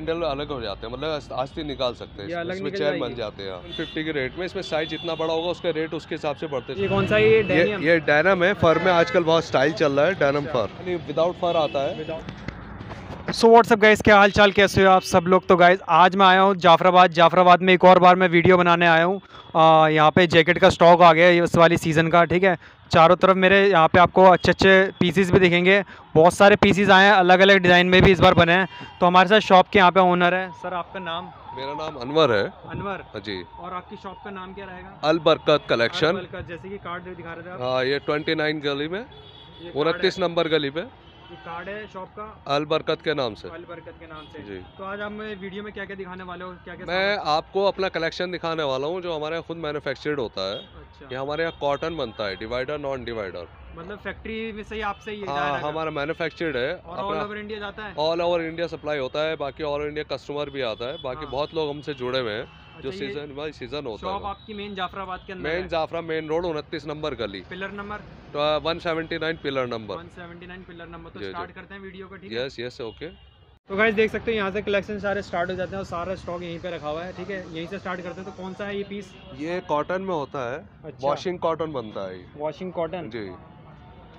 Handle अलग हो जाते हैं मतलब आस्ती निकाल सकते हैं इसमें चेयर चैन बन जाते हैं फिफ्टी के रेट में इसमें साइज़ जितना बड़ा होगा उसका रेट उसके हिसाब से बढ़ते ये कौन सा है ये ये ये डैनम है फर में आजकल बहुत स्टाइल चल रहा है डैनम फर विदाउट फर आता है। सो व्हाट्सअप गाइस क्या हाल चाल कैसे हो आप सब लोग? तो गाइस आज मैं आया हूँ जाफराबाद। जाफराबाद में एक और बार मैं वीडियो बनाने आया हूँ। यहाँ पे जैकेट का स्टॉक आ गया है इस वाली सीज़न का ठीक है? चारों तरफ़ मेरे यहाँ पे आपको अच्छे अच्छे पीसीस भी दिखेंगे। बहुत सारे पीसीस आए हैं अलग अलग डिज़ाइन में भी इस बार बने हैं। तो हमारे साथ शॉप के यहाँ पे ओनर है। सर आपका नाम? मेरा नाम अनवर है। अनवर? हाँ जी। और आपकी शॉप का नाम क्या रहेगा? अलबरकत कलेक्शन जैसे कि कार्ड दिखा रहे थे हाँ ये ट्वेंटी गली में। उनतीस नंबर गली पे। ये कार्ड है शॉप का? अल बरकत के नाम से। अल बरकत के नाम से। जी। तो आज आप मैं वीडियो में क्या क्या दिखाने वाले हो? क्या क्या मैं आपको अपना कलेक्शन दिखाने वाला हूँ जो हमारे यहाँ खुद मैन्युफैक्चर्ड होता है। अच्छा। ये हमारे यहाँ कॉटन बनता है डिवाइडर नॉन डिवाइडर मतलब फैक्ट्री में से ही आपसे ही हाँ? हमारा मैन्युफैक्चर्ड है ऑल ओवर इंडिया जाता है? ऑल ओवर इंडिया सप्लाई होता है बाकी ऑल ओवर इंडिया कस्टमर भी आता है बाकी हाँ। बहुत लोग हमसे जुड़े हुए हैं। जो अच्छा, सीज़न बाई सीज़न होता शॉप है आपकी मेन जाफराबाद के अंदर मेन जाफरा मेन रोड उनतीस नंबर गली। Pillar number one seventy nine pillar number 179 pillar number तो जी, जी। स्टार्ट करते हैं वीडियो को ठीक यस यस ओके तो गाइस देख सकते हैं यहाँ से कलेक्शन सारे स्टार्ट हो जाते हैं और सारा स्टॉक यहीं पे रखा हुआ है ठीक है? यहीं से स्टार्ट करते हैं। तो कौन सा है ये पीस ये कॉटन में होता है। अच्छा। वॉशिंग कॉटन बनता है वॉशिंग कॉटन जी।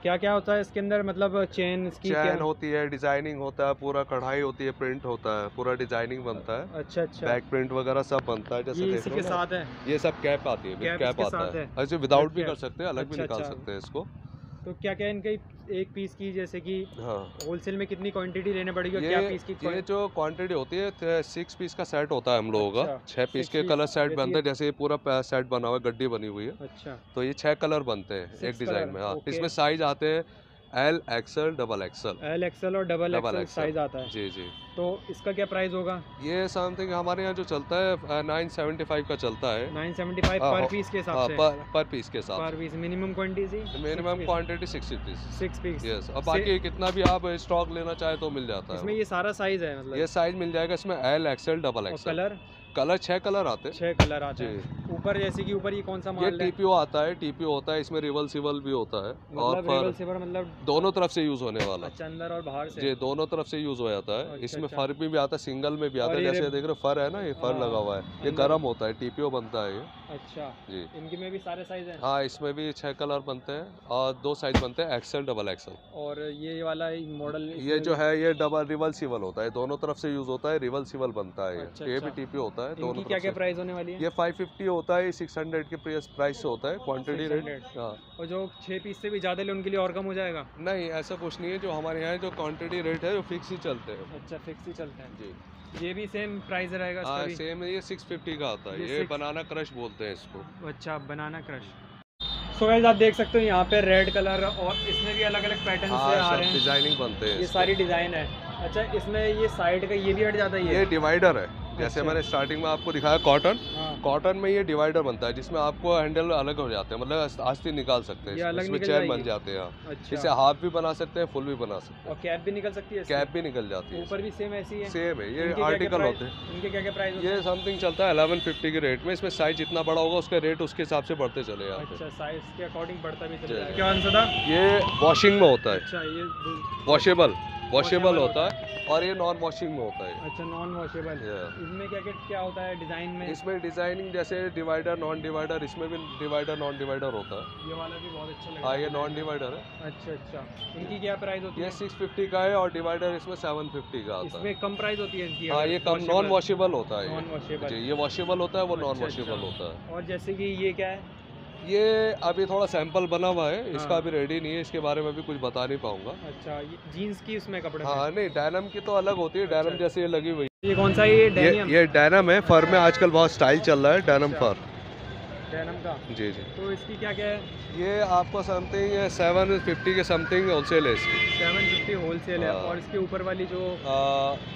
क्या क्या होता है इसके अंदर? मतलब चेन इसकी चैन क्या? होती है डिज़ाइनिंग होता है पूरा कढ़ाई होती है प्रिंट होता है पूरा डिज़ाइनिंग बनता है। अच्छा अच्छा। बैक प्रिंट वगैरह सब बनता है जैसे ये इसी के साथ है? ये सब कैप आती है कैप कैप आता है। अच्छा विदाउट भी कर सकते हैं अलग भी अच्छा, निकाल अच्छा। सकते हैं इसको। तो क्या क्या इनके एक पीस की जैसे कि हाँ। होलसेल में कितनी क्वांटिटी लेने पड़ेगी और ये क्या पीस की ये जो क्वांटिटी होती है सिक्स पीस का सेट होता है हम लोगों का। अच्छा, छह पीस के कलर सेट बनते हैं जैसे ये पूरा सेट बना हुआ है गड्डी बनी हुई है। अच्छा। तो ये छह कलर बनते हैं एक डिज़ाइन में हाँ। इसमें साइज़ आते हैं L XL double XL L XL और डबल एक्सएल साइज़ आता है। जी जी। तो इसका क्या प्राइस होगा? ये समथिंग हमारे यहाँ जो चलता है नाइन सेवेंटी फाइव का चलता है। 975 हाँ, पर हाँ, पीस के हिसाब हाँ, से। पर पर पीस के साथ पर piece minimum quantity minimum quantity sixty piece six piece yes अब बाकी कितना भी आप स्टॉक लेना चाहे तो मिल जाता है। इसमें ये सारा साइज़ है मतलब। ये साइज़ मिल जाएगा इसमें एल एक्सएल डबल और एक्सएल कलर कलर छह कलर आते हैं। छह कलर आते हैं। ऊपर जैसे कि ऊपर ये कौन सा माल है? टीपीओ आता है टीपीओ होता है इसमें रिवल्सिबल भी होता है। और मतलब फर रिवर्सिबल मतलब दोनों तरफ़ से यूज़ होने वाला। अच्छा अंदर और बाहर से? जी दोनों तरफ़ से यूज़ हो जाता है। अच्छा, इसमें अच्छा। फर भी, भी आता है सिंगल में भी आता है। जैसे देख रहे फर है ना ये फर हाँ, लगा हुआ है। ये गर्म होता है टीपीओ बनता है ये। अच्छा जी। इनके में भी सारे साइज़ हैं? हाँ इसमें भी छह कलर बनते हैं और दो साइज़ बनते हैं एक्सल डबल एक्सल और ये वाला मॉडल ये जो है ये डबल रिवल्सिबल होता है। दोनों तरफ़ से यूज़ होता है रिवल्सिबल बनता है अच्छा, ये ये भी अच्छा। टीपीओ होता है। दोनों क्या क्या प्राइस होने वाली है? ये 550 होता है 600 के प्राइस होता है क्वांटिटी रेट 600 हाँ। और जो छह पीस से भी ज़्यादा ले उनके लिए और कम हो जाएगा? नहीं ऐसा कुछ नहीं है जो हमारे यहाँ जो क्वांटिटी रेट है वो फिक्स ही चलते हैं। अच्छा फिक्स ही चलते हैं। जी। ये भी सेम प्राइस रहेगा हाँ सेम ये 650 का आता है। ये बनाना क्रश बोलते हैं इसको। अच्छा बनाना क्रश सो गाइस आप देख सकते हो यहाँ पे रेड कलर और इसमें भी अलग अलग पैटर्न से आ हाँ रहे हैं। डिज़ाइनिंग बनते हैं ये सारी डिज़ाइन है। अच्छा इसमें ये साइड का ये भी हट जाता है ये? ये डिवाइडर है। जैसे अच्छा। मैंने स्टार्टिंग में आपको दिखाया कॉटन हाँ। कॉटन में ये डिवाइडर बनता है जिसमें आपको हैंडल अलग हो जाते हैं मतलब आस्ती निकाल सकते हैं इसमें। चैन बन जाते हैं हाँ। इसे अच्छा हाफ़ भी बना सकते हैं फुल भी बना सकते और कैप भी निकल सकती है हैं कैप भी निकल जाती है ऊपर भी सेम ऐसी है? सेम है ये आर्टिकल होते हैं। इनके क्या क्या प्राइस ये समथिंग चलता है अलेवन फिफ्टी के रेट में इसमें साइज़ जितना बड़ा होगा उसका रेट उसके हिसाब से बढ़ते चले जाते हैं। अच्छा साइज़ के अकॉर्डिंग बढ़ता भी। चला क्या आंसर था? ये वॉशिंग में होता है। अच्छा ये वॉशेबल Washable वॉशेबल होता है और ये नॉन वॉशिंग में होता है अच्छा नॉन वॉशेबल इसमें क्या क्या क्या होता है डिज़ाइन में? इसमें डिज़ाइनिंग जैसे डिवाइडर नॉन डिवाइडर इसमें भी डिवाइडर नॉन डिवाइडर होता है। ये वाला भी बहुत अच्छा लगा हाँ ये नॉन डिवाइडर है। अच्छा अच्छा। इनकी क्या प्राइस होती है ये है? 650 का है और डिवाइडर इसमें 750 का आता है। इसमें कम प्राइस होती है इनकी? हाँ ये कम नॉन वॉशेबल होता है वॉशेबल ये वॉशेबल होता है वो नॉन अच्छा, वॉशेबल अच्छा। होता है। और जैसे कि ये क्या है? ये अभी थोड़ा सैंपल बना हुआ है हाँ। इसका। अभी रेडी नहीं है इसके बारे में भी कुछ बता नहीं पाऊँगा अच्छा ये जीन्स की उसमें कपड़े हाँ नहीं डायनम की तो अलग होती है डायनम अच्छा। जैसे ये लगी हुई ये कौन सा ये ये डेनियम ये डायनम है फर में आजकल बहुत स्टाइल चल रहा है डायनम अच्छा। फर डेनिम का। जी जी। तो इसकी क्या क्या है? ये आपको समथिंग सेवन फिफ्टी के समथिंग होलसेल है इसकी। सेवन फिफ्टी होलसेल है हाँ। और इसके ऊपर वाली जो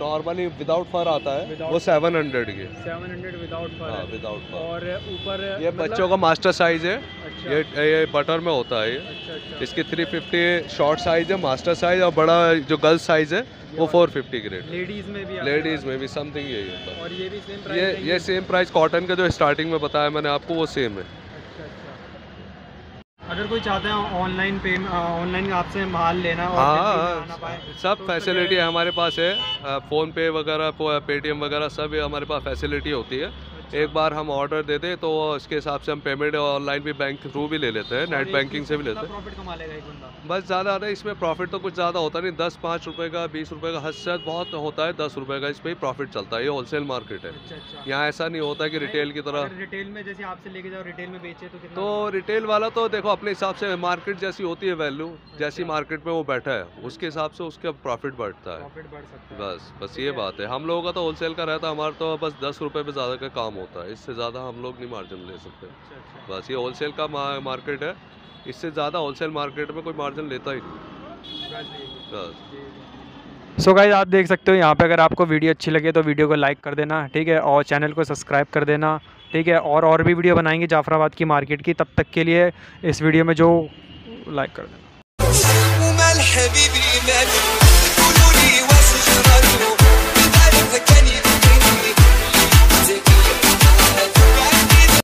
नॉर्मली विदाउट फर आता है वो सेवन हंड्रेड की seven hundred without fur without fur और ऊपर ये मतलब- बच्चों का मास्टर साइज़ है। अच्छा। ये ये बटर में होता है ये। अच्छा अच्छा। इसकी 350 शॉर्ट साइज़ है मास्टर साइज़ और बड़ा जो गर्ल्स साइज़ है वो फोर फिफ्टी के रेट लेडीज़ में भी लेडीज़ में भी समथिंग यही होता है और ये भी सेम ये प्राइस ये सेम प्राइस कॉटन का जो स्टार्टिंग में बताया मैंने आपको वो सेम है। अच्छा अच्छा। अगर कोई चाहता है ऑनलाइन पे ऑनलाइन आपसे माल लेना और हाँ हाँ, पाए सब तो फैसिलिटी हमारे पास है। फ़ोन पे वगैरह पेटीएम वगैरह सब हमारे पास फैसिलिटी होती है। एक बार हम ऑर्डर दे दें तो उसके हिसाब से हम पेमेंट ऑनलाइन भी बैंक थ्रू भी ले लेते हैं नेट बैंकिंग से भी लेते हैं। बस ज़्यादा नहीं इसमें प्रॉफिट तो कुछ ज़्यादा होता नहीं दस पाँच रुपये का बीस रुपये का हद से बहुत होता है दस रुपये का इस पर ही प्रॉफिट चलता है ये होलसेल मार्केट है। अच्छा अच्छा। यहाँ ऐसा नहीं होता कि रिटेल की तरह। रिटेल में जैसे आपसे लेके जाओ रिटेल में बेचे तो तो रिटेल वाला तो देखो अपने हिसाब से मार्केट जैसी होती है वैल्यू जैसी मार्केट में वो बैठा है उसके हिसाब से उसका प्रॉफिट बढ़ता है। है। बस बस ये बात है। हम लोगों का तो होलसेल का रहता है हमारा तो बस दस रुपये पे ज़्यादा का काम होता है इससे ज़्यादा हम लोग नहीं मार्जिन ले सकते। अच्छा अच्छा। बस ये होलसेल का मार्केट है इससे ज़्यादा होलसेल मार्केट में कोई मार्जिन लेता ही नहीं। बस सो so गाइज़ आप देख सकते हो यहाँ पे अगर आपको वीडियो अच्छी लगे तो वीडियो को लाइक कर देना ठीक है? और चैनल को सब्सक्राइब कर देना ठीक है? और और भी वीडियो बनाएँगे जाफराबाद की मार्केट की तब तक के लिए इस वीडियो में जो लाइक कर देना।